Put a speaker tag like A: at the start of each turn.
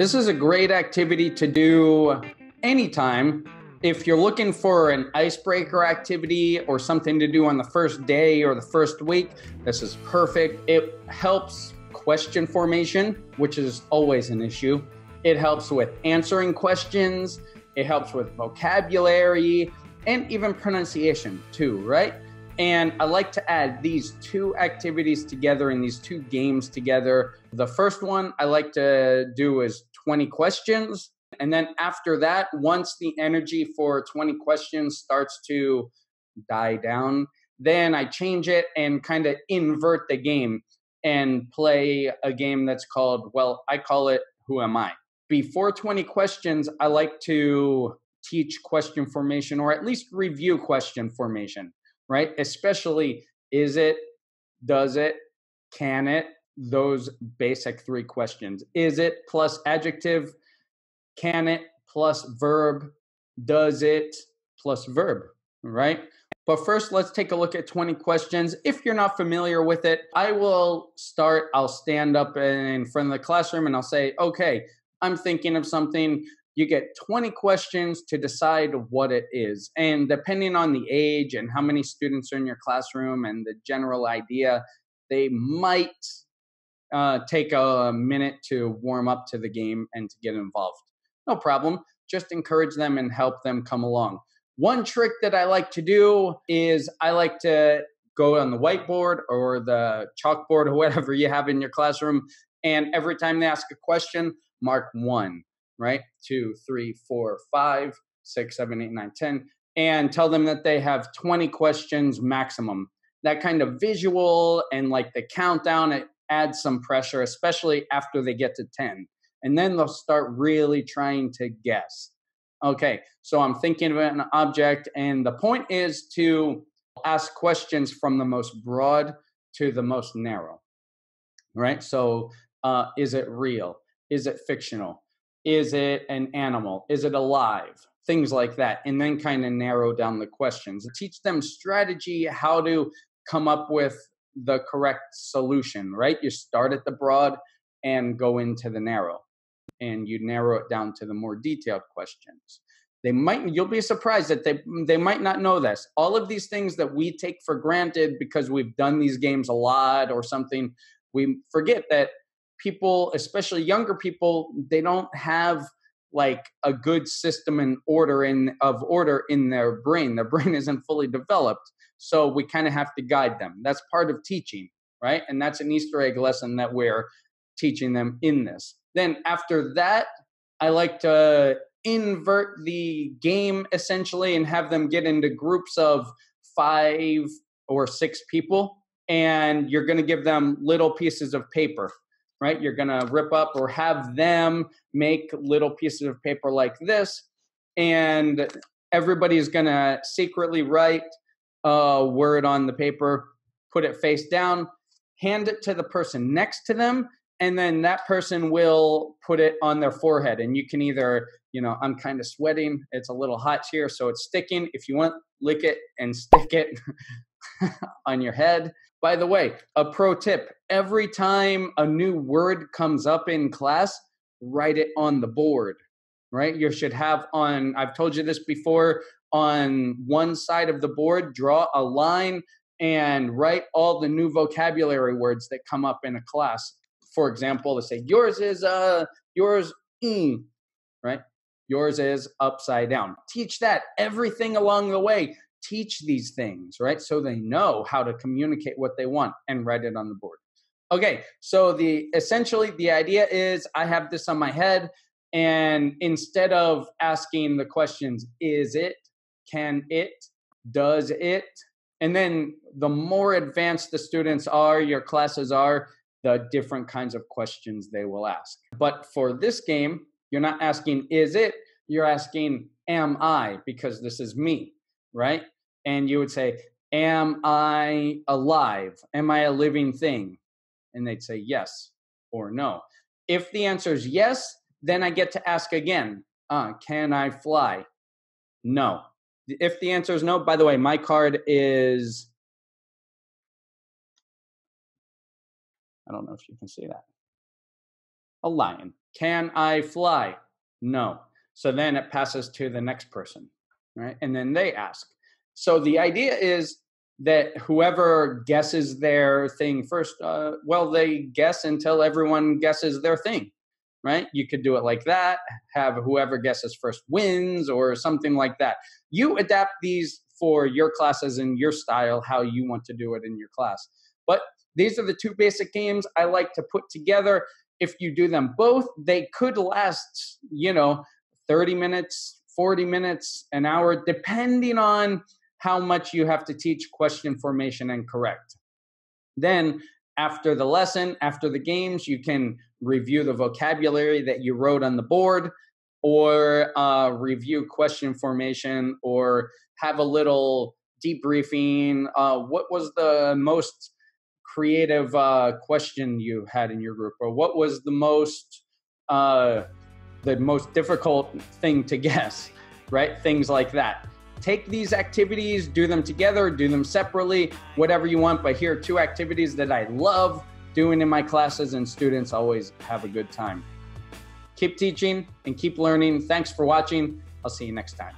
A: This is a great activity to do anytime. If you're looking for an icebreaker activity or something to do on the first day or the first week, this is perfect. It helps question formation, which is always an issue. It helps with answering questions, it helps with vocabulary, and even pronunciation, too, right? And I like to add these two activities together and these two games together. The first one I like to do is 20 questions. And then after that, once the energy for 20 questions starts to die down, then I change it and kind of invert the game and play a game that's called, well, I call it Who Am I? Before 20 questions, I like to teach question formation or at least review question formation, right? Especially is it, does it, can it, those basic three questions. Is it plus adjective, can it plus verb, does it plus verb, right? But first, let's take a look at 20 questions. If you're not familiar with it, I will start. I'll stand up in front of the classroom and I'll say, okay, I'm thinking of something. You get 20 questions to decide what it is. And depending on the age and how many students are in your classroom and the general idea, they might uh, take a minute to warm up to the game and to get involved. No problem. Just encourage them and help them come along. One trick that I like to do is I like to go on the whiteboard or the chalkboard or whatever you have in your classroom. And every time they ask a question, mark one, right? Two, three, four, five, six, seven, eight, nine, ten, and tell them that they have 20 questions maximum. That kind of visual and like the countdown, it adds some pressure, especially after they get to 10. And then they'll start really trying to guess. Okay, so I'm thinking of an object, and the point is to ask questions from the most broad to the most narrow. Right? So, uh, is it real? Is it fictional? Is it an animal? Is it alive? Things like that. And then kind of narrow down the questions. Teach them strategy, how to come up with the correct solution, right? You start at the broad and go into the narrow and you narrow it down to the more detailed questions. They might you'll be surprised that they they might not know this. All of these things that we take for granted because we've done these games a lot or something, we forget that people, especially younger people, they don't have like a good system and order in of order in their brain. Their brain isn't fully developed. So we kind of have to guide them. That's part of teaching, right? And that's an Easter egg lesson that we're teaching them in this. Then after that, I like to invert the game essentially and have them get into groups of five or six people. And you're going to give them little pieces of paper, right? You're going to rip up or have them make little pieces of paper like this. And everybody is going to secretly write a word on the paper, put it face down, hand it to the person next to them, and then that person will put it on their forehead and you can either you know i'm kind of sweating it's a little hot here so it's sticking if you want lick it and stick it on your head. By the way a pro tip every time a new word comes up in class write it on the board right? You should have on i've told you this before on one side of the board draw a line and write all the new vocabulary words that come up in a class. For example, to say yours is uh yours mm, right? Yours is upside down. Teach that everything along the way. Teach these things, right? So they know how to communicate what they want and write it on the board. Okay, so the essentially the idea is I have this on my head, and instead of asking the questions, is it, can it, does it, and then the more advanced the students are, your classes are, the different kinds of questions they will ask. But for this game, you're not asking, is it? You're asking, am I? Because this is me, right? And you would say, am I alive? Am I a living thing? And they'd say yes or no. If the answer is yes, then I get to ask again, uh, can I fly? No. If the answer is no, by the way, my card is I don't know if you can see that. A lion. Can I fly? No. So then it passes to the next person, right? And then they ask. So the idea is that whoever guesses their thing first, uh, well, they guess until everyone guesses their thing, right? You could do it like that, have whoever guesses first wins or something like that. You adapt these for your classes and your style, how you want to do it in your class. But these are the two basic games I like to put together. If you do them both, they could last, you know, 30 minutes, 40 minutes, an hour, depending on how much you have to teach question formation and correct. Then, after the lesson, after the games, you can review the vocabulary that you wrote on the board or uh, review question formation or have a little debriefing. Uh, what was the most creative uh, question you had in your group, or what was the most uh, the most difficult thing to guess? Right, things like that. Take these activities, do them together, do them separately, whatever you want. But here are two activities that I love doing in my classes, and students always have a good time. Keep teaching and keep learning. Thanks for watching. I'll see you next time.